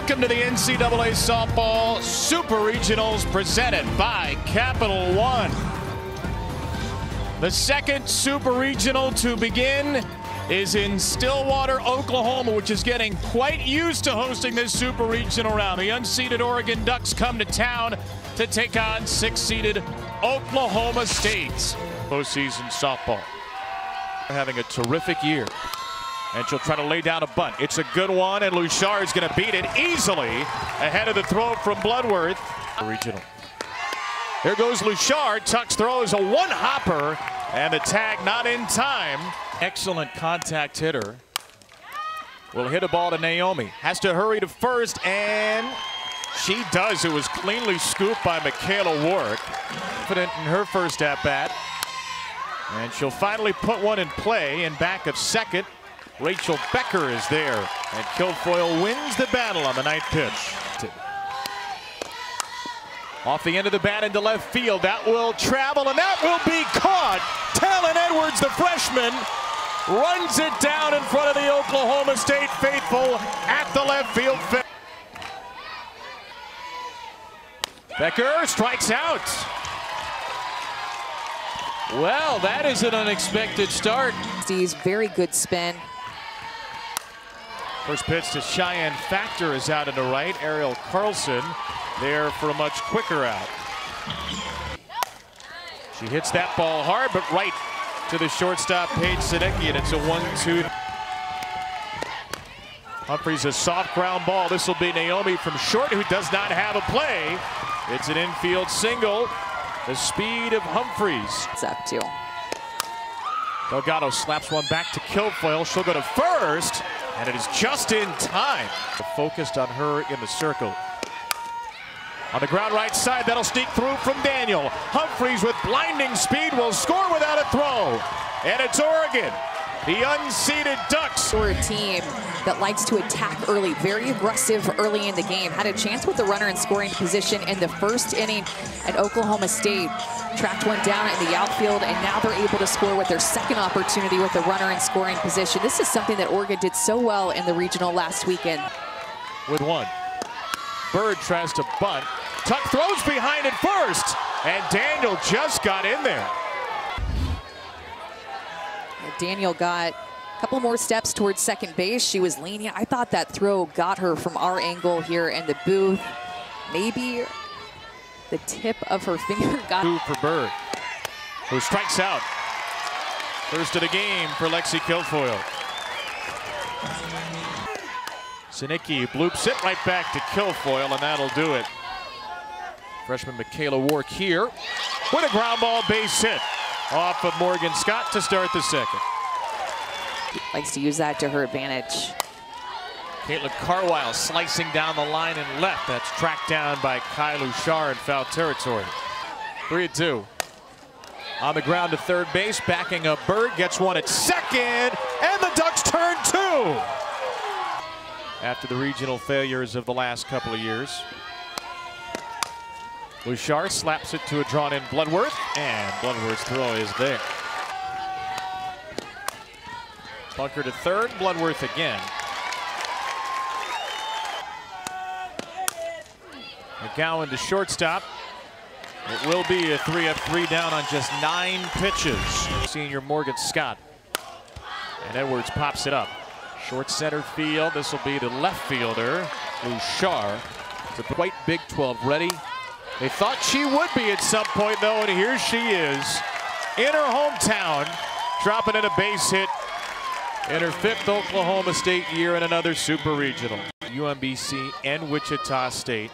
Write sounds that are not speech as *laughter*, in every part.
Welcome to the NCAA Softball Super Regionals presented by Capital One. The second Super Regional to begin is in Stillwater, Oklahoma, which is getting quite used to hosting this Super Regional round. The unseeded Oregon Ducks come to town to take on six-seeded Oklahoma State. Postseason softball. Having a terrific year. And she'll try to lay down a bunt. It's a good one, and Luschar is going to beat it easily ahead of the throw from Bloodworth. Regional. Here goes Luschar. Tuck's throw is a one-hopper, and the tag not in time. Excellent contact hitter. Will hit a ball to Naomi. Has to hurry to first, and she does. It was cleanly scooped by Micaela Wark. Confident in her first at-bat. And she'll finally put one in play in back of second. Rachel Becker is there, and Kilfoyle wins the battle on the ninth pitch. Off the end of the bat into left field, that will travel, and that will be caught. Tallen Edwards, the freshman, runs it down in front of the Oklahoma State faithful at the left field. Becker strikes out. Well, that is an unexpected start. Steve's very good spin. First pitch to Chyenne Factor is out into right. Ariel Carlson there for a much quicker out. She hits that ball hard, but right to the shortstop, Paige Sinicki, and it's a one-two. Humphreys a soft ground ball. This will be Naomi from short, who does not have a play. It's an infield single. The speed of Humphreys. It's up to. Delgado slaps one back to Kilfoyle. She'll go to first, and it is just in time. Focused on her in the circle. On the ground right side, that'll sneak through from Daniel. Humphreys with blinding speed will score without a throw. And it's Oregon. The unseeded Ducks. We're a team that likes to attack early, very aggressive early in the game. Had a chance with the runner in scoring position in the first inning at Oklahoma State. Tracked one down in the outfield, and now they're able to score with their second opportunity with the runner in scoring position. This is something that Oregon did so well in the regional last weekend. With one. Bird tries to bunt. Tuck throws behind it first, and Daniel just got in there. Daniel got a couple more steps towards second base. She was lenient. I thought that throw got her from our angle here in the booth. Maybe the tip of her *laughs* finger got. Two for Bird, who strikes out. First of the game for Lexi Kilfoyle. Sinicki bloops it right back to Kilfoyle, and that'll do it. Freshman Micaela Wark here with a ground ball base hit off of Morgan Scott to start the second. Likes to use that to her advantage. Caitlin Carwile slicing down the line and left. That's tracked down by Kai Luschar in foul territory. 3 2. On the ground to third base, backing up Bird, gets one at second, and the Ducks turn two. After the regional failures of the last couple of years. Luschar slaps it to a drawn-in Bloodworth, and Bloodworth's throw is there. Bunker to third, Bloodworth again. McGowan to shortstop. It will be a 3 up 3 down on just nine pitches. Senior Morgan Scott. And Edwards pops it up. Short center field. This will be the left fielder, Luschar. It's a quite Big 12 ready. They thought she would be at some point, though, and here she is in her hometown, dropping in a base hit in her fifth Oklahoma State year in another super regional. UMBC and Wichita State.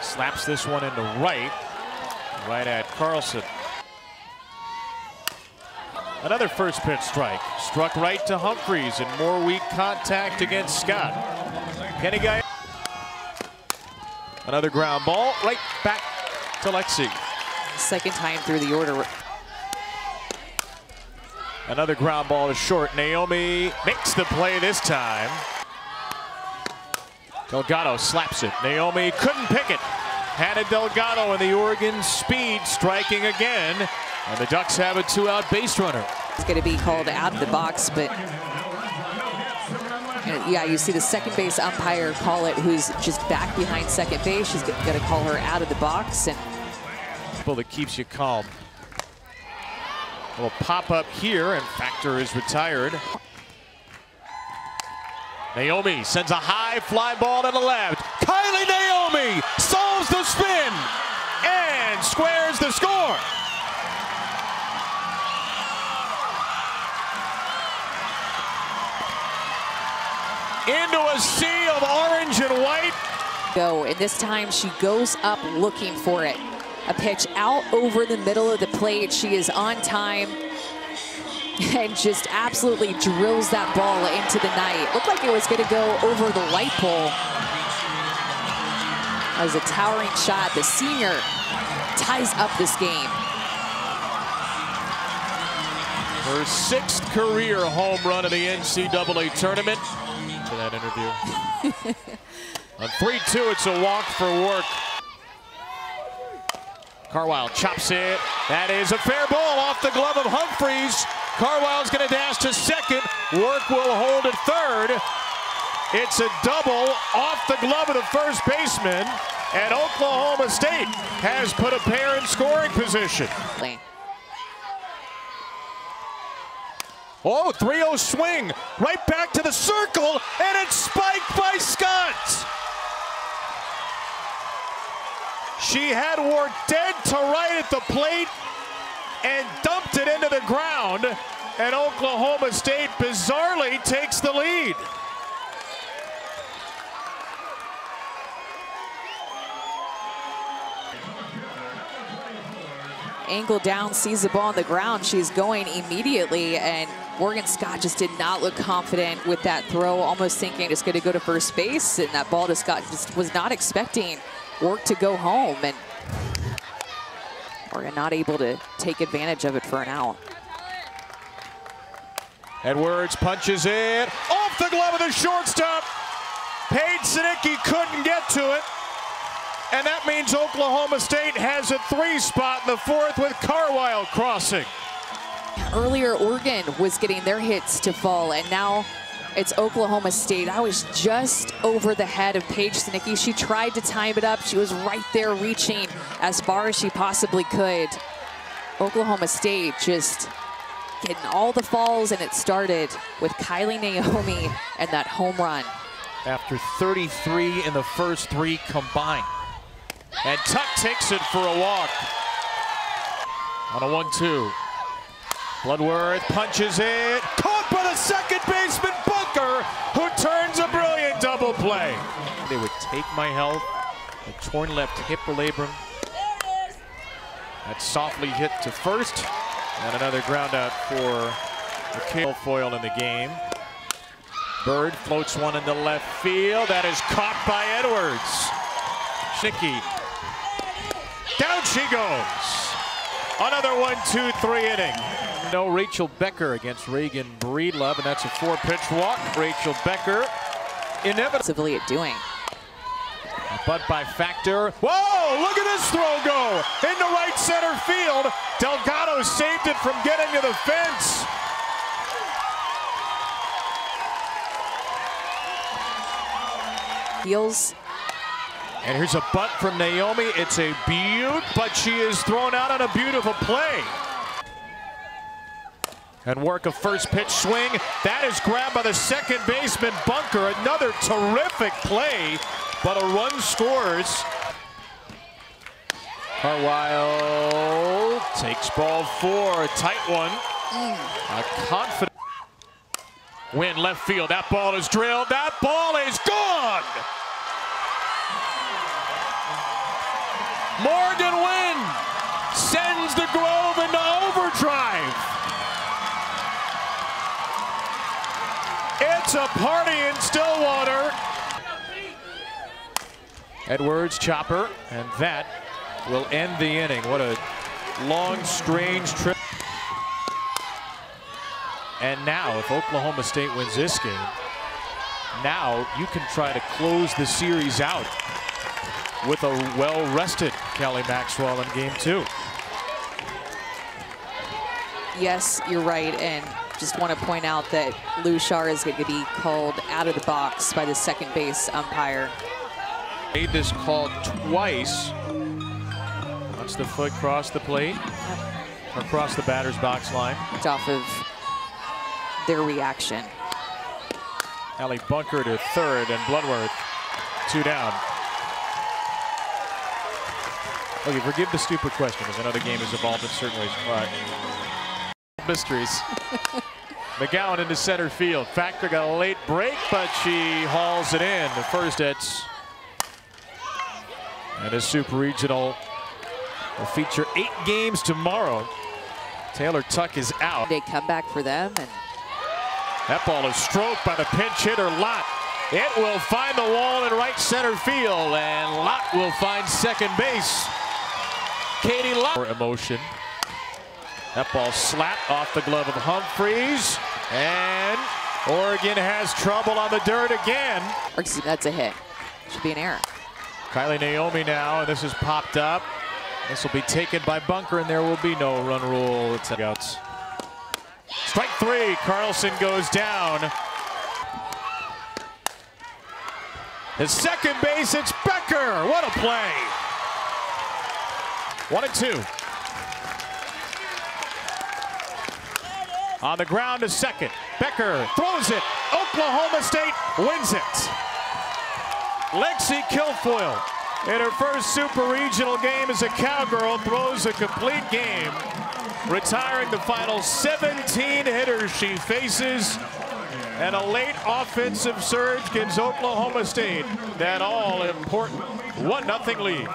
Slaps this one into right, right at Carlson. Another first pitch strike. Struck right to Humphreys and more weak contact against Scott. Kenny Guy. Another ground ball right back to Lexi. Second time through the order. Another ground ball is short. Naomi makes the play this time. Delgado slaps it. Naomi couldn't pick it. Hannah Delgado and the Oregon speed striking again. And the Ducks have a two-out base runner. It's going to be called out of the box, but yeah, you see the second base umpire call it, who's just back behind second base. She's going to call her out of the box. and That keeps you calm. Little pop up here, and Factor is retired. Naomi sends a high fly ball to the left. Kiley Naomi solves the spin and squares the score. Into a sea of orange and white. Go, and this time she goes up looking for it. A pitch out over the middle of the plate. She is on time *laughs* and just absolutely drills that ball into the night. Looked like it was going to go over the light pole. That was a towering shot. The senior ties up this game. Her sixth career home run in the NCAA tournament. To that interview. *laughs* On 3-2, it's a walk for Wark. Carwile chops it. That is a fair ball off the glove of Humphreys. Carwile's going to dash to second. Wark will hold at third. It's a double off the glove of the first baseman. And Oklahoma State has put a pair in scoring position. Oh, 3-0 swing. Right back to the circle. And it's spiked by Scott. She had Ward dead to right at the plate and dumped it into the ground. And Oklahoma State bizarrely takes the lead. Angle down, sees the ball on the ground. She's going immediately, and Morgan Scott just did not look confident with that throw, almost thinking it's going to go to first base, and that ball to Scott just was not expecting Wark to go home, and Morgan not able to take advantage of it for an out. Edwards punches it off the glove of the shortstop. Paige Sinicki couldn't get to it. And that means Oklahoma State has a three spot in the fourth with Carwile crossing. Earlier, Oregon was getting their hits to fall, and now it's Oklahoma State. I was just over the head of Paige Sinicki. She tried to time it up. She was right there reaching as far as she possibly could. Oklahoma State just getting all the falls, and it started with Kiley Naomi and that home run. After 33 in the first three combined. And Tuck takes it for a walk. On a 1-2. Bloodworth punches it. Caught by the second baseman, Bunker, who turns a brilliant double play. They would take my health. A torn left hip labrum. That softly hit to first. And another ground out for the Kilfoyle in the game. Bird floats one into left field. That is caught by Edwards. Shicky. Down she goes. Another one, two, three inning. No Rachel Becker against Reagan Breedlove, and that's a four-pitch walk. Rachel Becker inevitably at doing. But by Factor. Whoa, look at this throw go. Into right center field. Delgado saved it from getting to the fence. Heels. And here's a butt from Naomi. It's a beaut, but she is thrown out on a beautiful play. And Wark a first pitch swing. That is grabbed by the second baseman, Bunker. Another terrific play, but a run scores. Carwile takes ball four, a tight one. A confident win left field. That ball is drilled. That ball is gone. Morgan Wynne sends the Grove into overdrive. It's a party in Stillwater. Edwards, chopper, and that will end the inning. What a long, strange trip. And now, if Oklahoma State wins this game, now you can try to close the series out with a well-rested Kelly Maxwell in game two. Yes, you're right. And Just want to point out that Luschar is going to be called out of the box by the second base umpire. Made this call twice. Once the foot crossed the plate, across the batter's box line. It's off of their reaction. Allie Bunker to third and Bloodworth two down. Okay, forgive the stupid question because I know the game has evolved in certain ways. Mysteries. *laughs* McGowan into center field. Factor got a late break, but she hauls it in. The first hits. And a super regional will feature eight games tomorrow. Taylor Tuck is out. They come back for them and That ball is stroked by the pinch hitter Lott. It will find the wall in right center field, and Lott will find second base. Katie Lott. Emotion. That ball slapped off the glove of Humphreys, and Oregon has trouble on the dirt again. or excuse me, that's a hit. Should be an error. Kiley Naomi now, and this is popped up. This will be taken by Bunker, and there will be no run rule. It's outs. Strike three. Carlson goes down. His second base, it's Becker. What a play. One and two. On the ground to second. Becker throws it. Oklahoma State wins it. Lexi Kilfoyle in her first super regional game as a Cowgirl throws a complete game, retiring the final 17 hitters she faces. And a late offensive surge gives Oklahoma State that all important 1-0 lead.